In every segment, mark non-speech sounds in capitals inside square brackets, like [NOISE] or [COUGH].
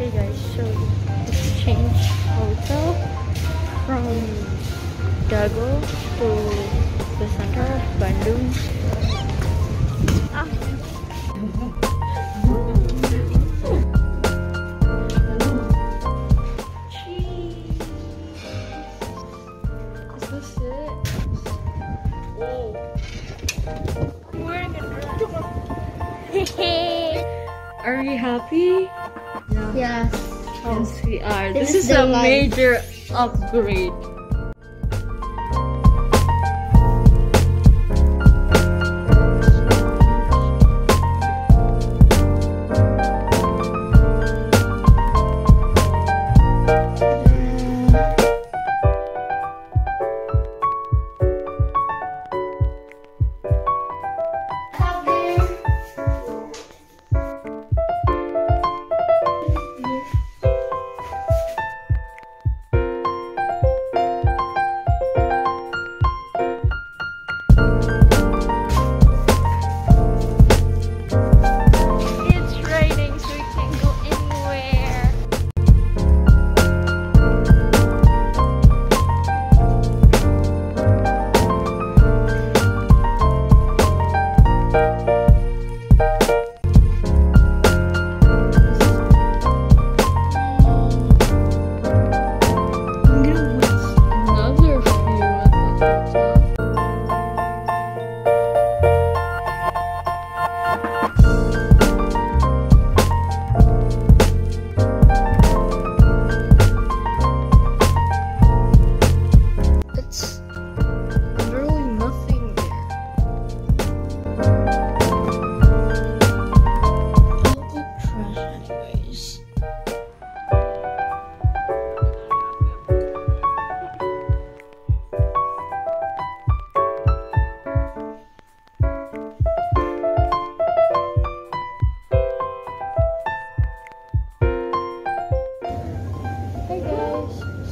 Hey guys, so it's changed hotel from Dago to the center of Bandung. Ah. Is this it? We're [LAUGHS] Are you happy? Yes. Yes, we are. This This, is is a major upgrade.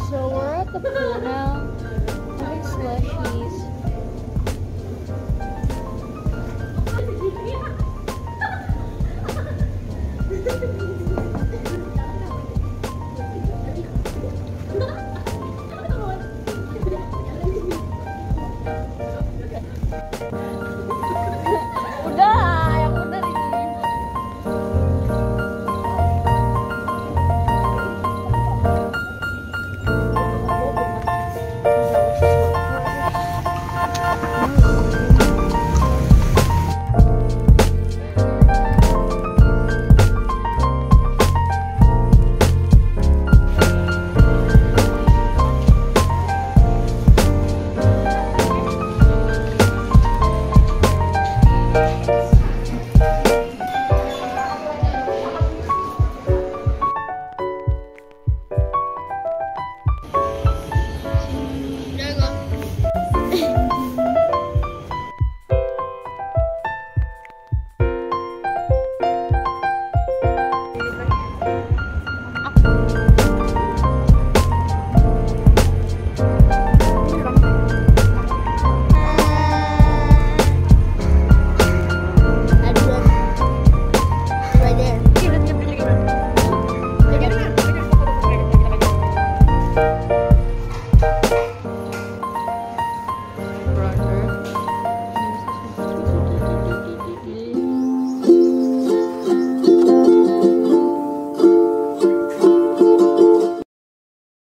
So we're at the pool now, having slushies. Thank. [LAUGHS]